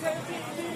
Take